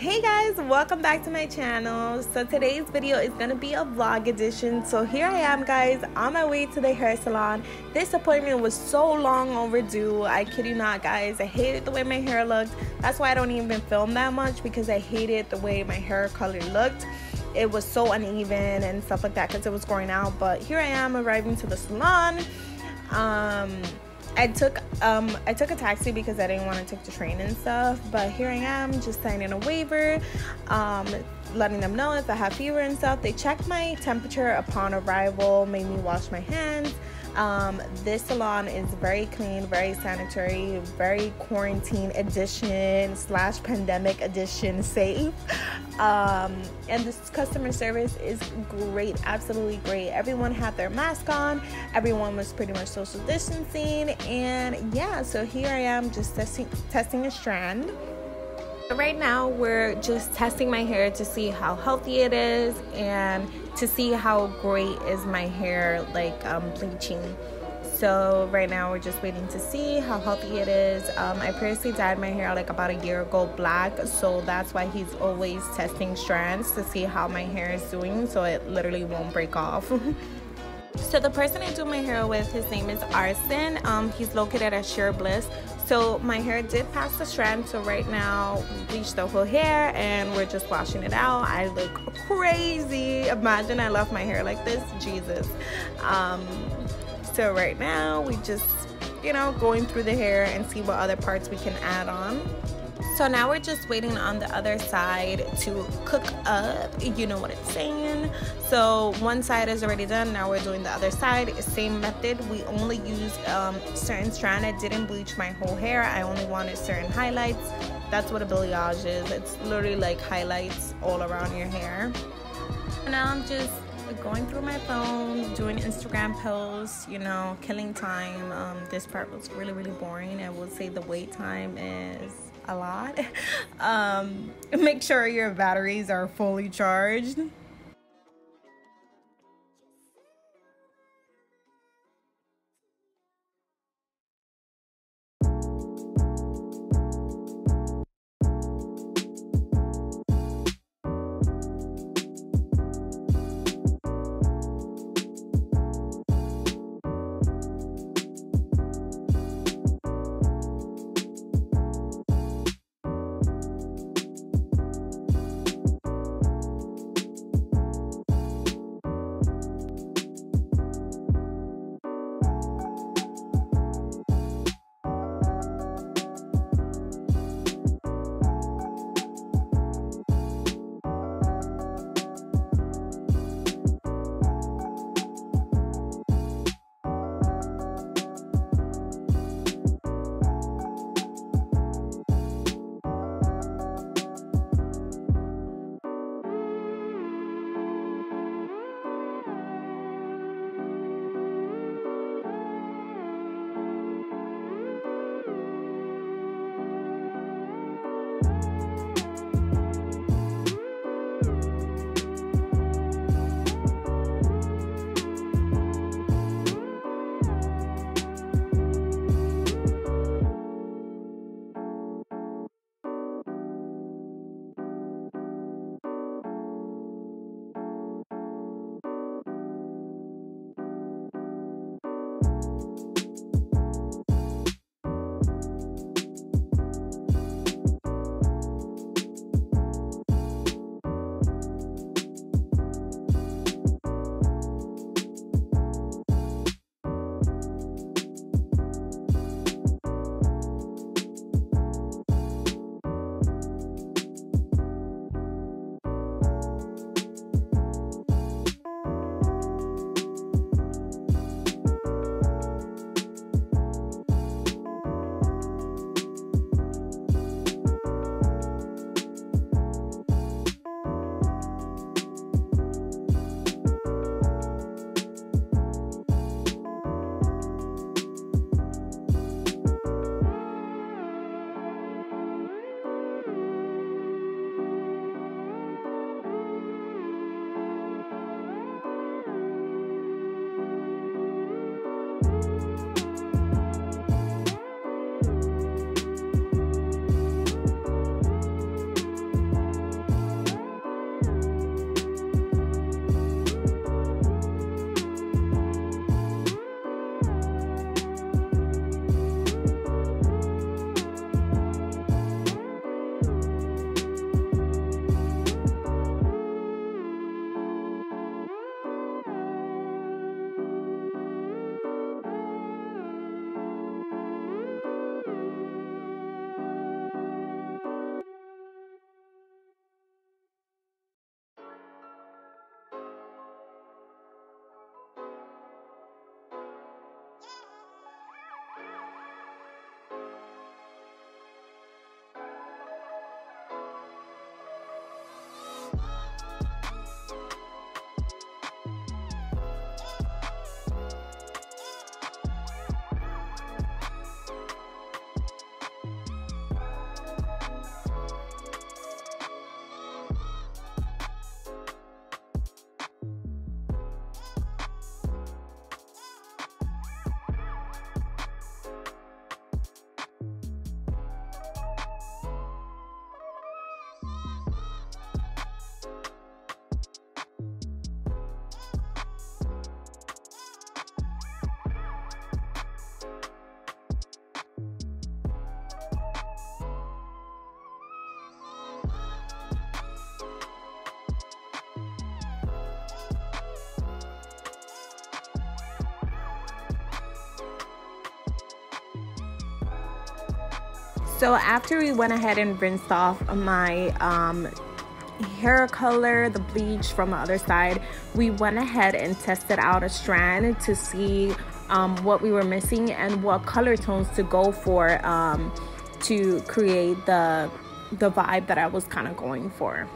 hey guys welcome back to my channel. So today's video is gonna be a vlog edition. So here i am guys on my way to the hair salon. This appointment was so long overdue. I kid you not guys i hated the way my hair looked. That's why i don't even film that much because i hated the way my hair color looked. It was so uneven and stuff like that because it was growing out. But here i am arriving to the salon. Um I took um I took a taxi because I didn't want to take the train and stuff. But here I am, just signing a waiver, um, letting them know if I have fever and stuff. They checked my temperature upon arrival, made me wash my hands. Um, this salon is very clean, very sanitary, very quarantine edition slash pandemic edition safe. Um, and this customer service is great, absolutely great. Everyone had their mask on, everyone was pretty much social distancing, and yeah, so here I am just testing testing a strand. Right now, we're just testing my hair to see how healthy it is and to see how great is my hair like um, bleaching. So right now we're just waiting to see how healthy it is. Um, I previously dyed my hair like about a year ago black, so that's why he's always testing strands to see how my hair is doing, so it literally won't break off. So the person I do my hair with, his name is Arsen. Um, he's located at Shear Bliss. So my hair did pass the strand. So right now we bleached the whole hair and we're just washing it out. I look crazy. Imagine I left my hair like this. Jesus. Um, so right now we just, you know, going through the hair and see what other parts we can add on. So now we're just waiting on the other side to cook up. You know what it's saying. So one side is already done. Now we're doing the other side. Same method. We only used um, certain strand. I didn't bleach my whole hair. I only wanted certain highlights. That's what a balayage is. It's literally like highlights all around your hair. now I'm just going through my phone, doing Instagram posts, you know, killing time. Um, this part was really, really boring. I would say the wait time is a lot. Um, make sure your batteries are fully charged. So after we went ahead and rinsed off my um, hair color, the bleach from the other side, we went ahead and tested out a strand to see um, what we were missing and what color tones to go for um, to create the the vibe that I was kind of going for.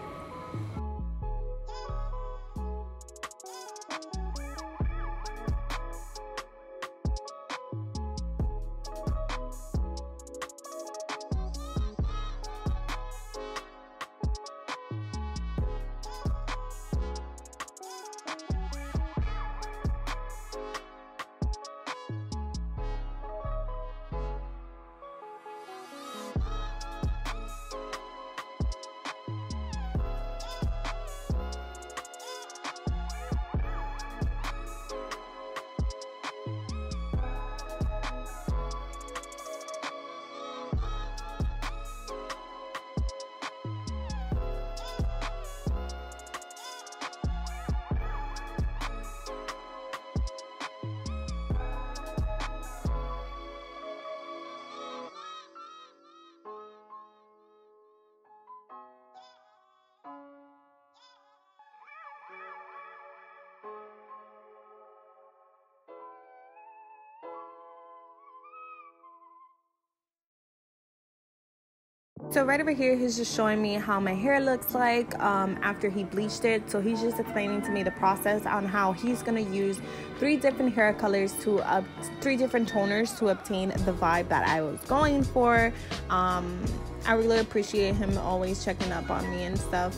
So right over here, he's just showing me how my hair looks like um, after he bleached it. So he's just explaining to me the process on how he's gonna use three different hair colors to uh, three different toners to obtain the vibe that I was going for. Um, I really appreciate him always checking up on me and stuff.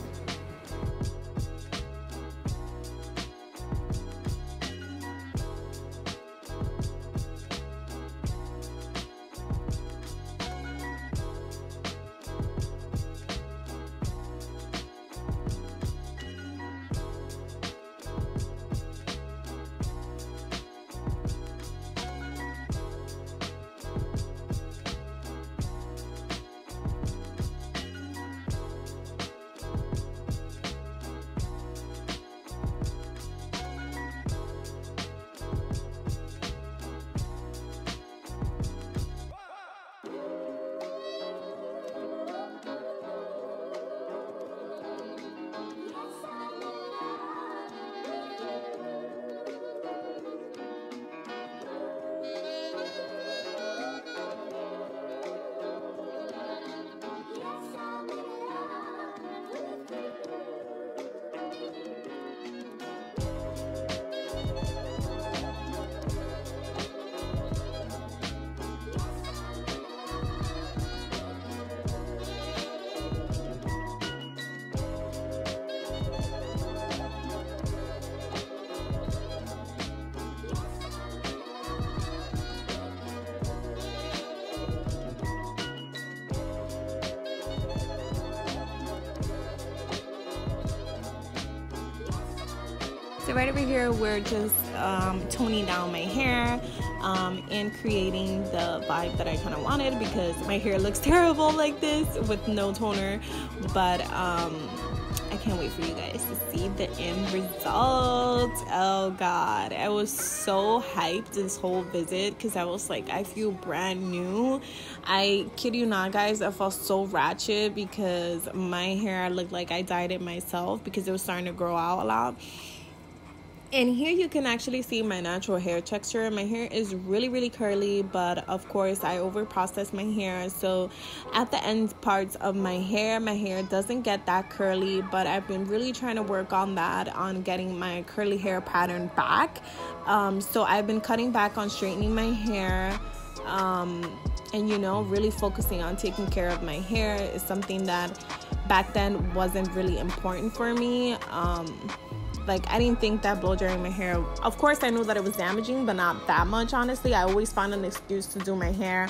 Right over here, we're just um, toning down my hair um, and creating the vibe that I kind of wanted because my hair looks terrible like this with no toner. But um, I can't wait for you guys to see the end result. Oh God, I was so hyped this whole visit because I was like, I feel brand new. I kid you not, guys, I felt so ratchet because my hair looked like I dyed it myself because it was starting to grow out a lot and here you can actually see my natural hair texture. My hair is really really curly but of course i over process my hair. So at the end parts of my hair my hair doesn't get that curly but i've been really trying to work on that on getting my curly hair pattern back. Um, so i've been cutting back on straightening my hair um, and you know really focusing on taking care of my hair is something that back then wasn't really important for me. Um, like I didn't think that blow drying my hair. Of course, I knew that it was damaging, but not that much. Honestly, I always find an excuse to do my hair,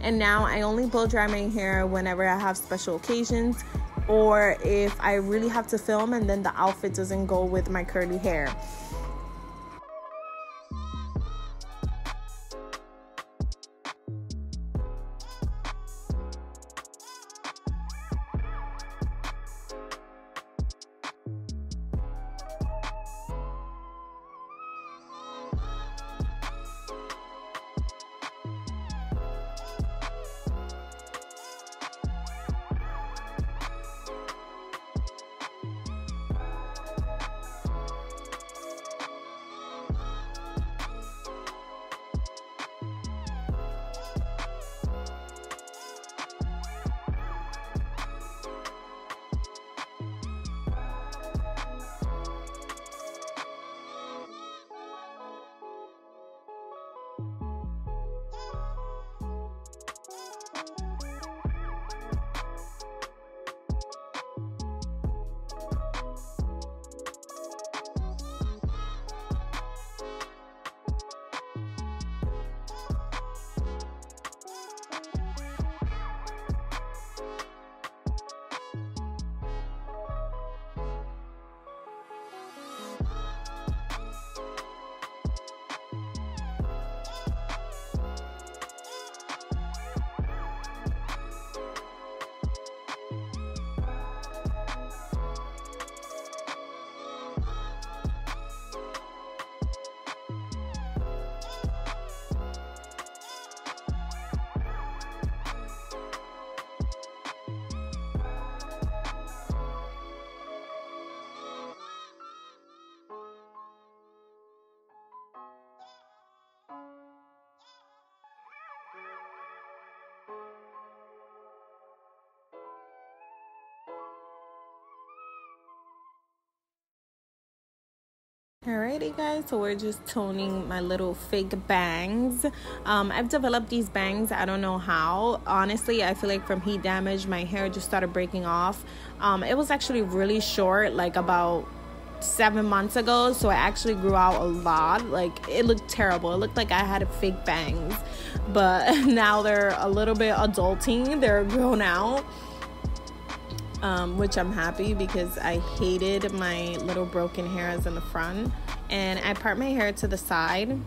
and now I only blow dry my hair whenever I have special occasions, or if I really have to film and then the outfit doesn't go with my curly hair. Alrighty guys, so we're just toning my little fake bangs. Um, I've developed these bangs, I don't know how. Honestly, I feel like from heat damage, my hair just started breaking off. Um, it was actually really short, like about seven months ago, so I actually grew out a lot. Like it looked terrible. It looked like I had fake bangs, but now they're a little bit adulting. They're grown out um, which I'm happy because I hated my little broken hairs in the front. And I part my hair to the side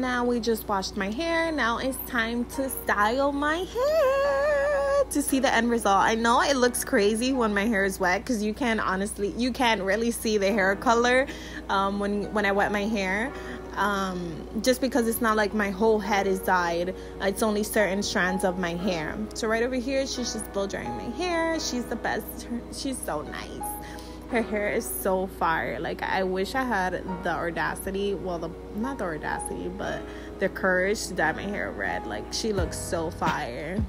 now we just washed my hair. Now it's time to style my hair to see the end result. I know it looks crazy when my hair is wet because you can honestly you can't really see the hair color um, when when i wet my hair. Um, just because it's not like my whole head is dyed. It's only certain strands of my hair. So right over here she's just blow drying my hair. She's the best. She's so nice her hair is so fire. Like I wish I had the audacity, well the not the audacity, but the courage to dye my hair red. Like she looks so fire.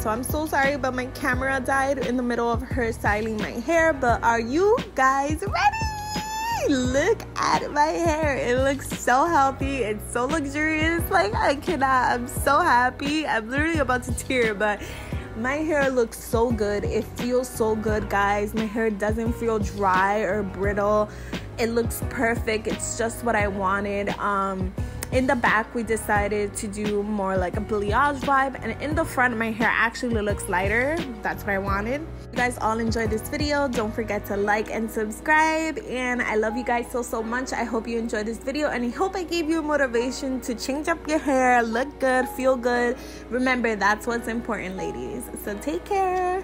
So I'm so sorry, but my camera died in the middle of her styling my hair. But are you guys ready? Look at my hair. It looks so healthy. It's so luxurious. Like, I cannot. I'm so happy. I'm literally about to tear, but my hair looks so good. It feels so good, guys. My hair doesn't feel dry or brittle. It looks perfect. It's just what I wanted. Um, in the back we decided to do more like a balayage vibe and in the front my hair actually looks lighter that's what i wanted you guys all enjoyed this video. Don't forget to like and subscribe and i love you guys so so much. I hope you enjoyed this video and i hope i gave you motivation to change up your hair look good feel good. Remember that's what's important ladies. So take care